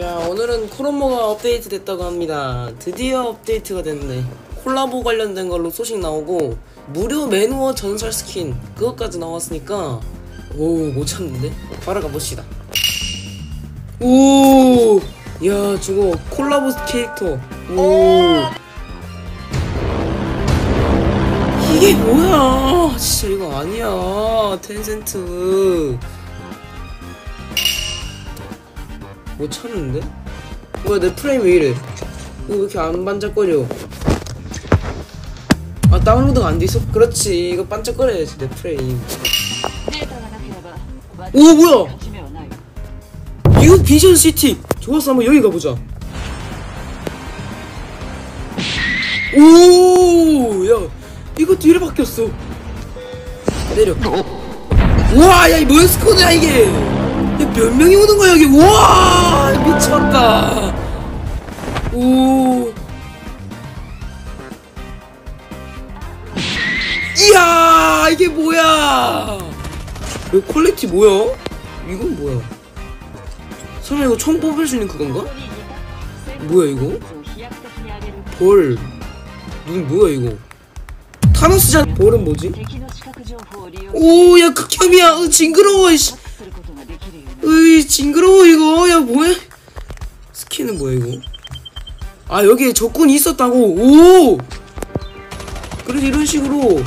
야 오늘은 콜옵모가 업데이트 됐다고 합니다. 드디어 업데이트가 됐네. 콜라보 관련된 걸로 소식 나오고 무료 Man-O-War 전설 스킨 그것까지 나왔으니까 오 못 참는데? 바로 가봅시다. 오 야 저거 콜라보 캐릭터. 오. 이게 뭐야? 진짜 이거 아니야. 텐센트 못 참는데? 뭐야 내 프레임 왜 이래? 이거 왜 이렇게 안 반짝거려? 아 다운로드가 안 돼있어? 그렇지 이거 반짝거려야지 내 프레임. 오 뭐야? New Vision City! 좋았어 한번 여기 가보자. 오야 이거 뒤로 바뀌었어. 내려. 어? 와야 이 뭔 squad야 이게? 몇 명이 오는 거야 여기? 우와 미쳤다. 오. 이야 이게 뭐야? 이 quality 뭐야? 이건 뭐야? 설마 이거 총 뽑을 수 있는 그건가? 뭐야 이거? 볼 눈 뭐야 이거? 타노스잔 볼은 뭐지? 오야 극혐이야. 어, 징그러워 씨. 으이 징그러워 이거. 야 뭐야 스킨은 뭐야 이거? 아 여기에 적군이 있었다고. 오! 그래서 이런 식으로.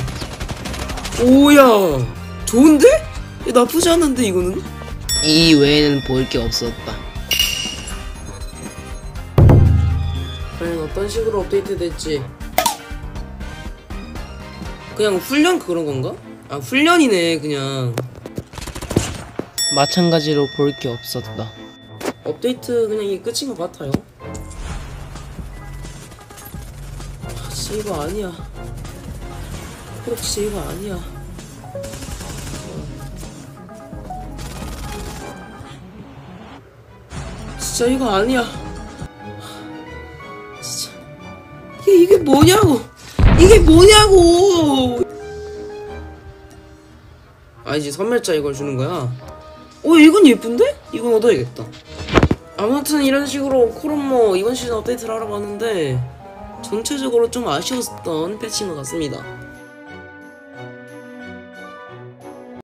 오야. 좋은데? 야, 나쁘지 않은데 이거는? 이 외에는 볼 게 없었다. 과연 어떤 식으로 업데이트 될지. 그냥 훈련 그런 건가? 아 훈련이네 그냥 마찬가지로 볼 게 없었다. 업데이트 그냥 이게 끝인 것 같아요. 아, 진짜 이거 아니야. 그렇지 이거 아니야. 진짜 이거 아니야. 진짜 이게 이게 뭐냐고? 이게 뭐냐고? 아 이제 선멸자 이걸 주는 거야. 어 이건 예쁜데? 이건 얻어야겠다. 아무튼 이런 식으로 코롬모 이번 시즌 업데이트를 하러 갔는데 전체적으로 좀 아쉬웠던 패치인 것 같습니다.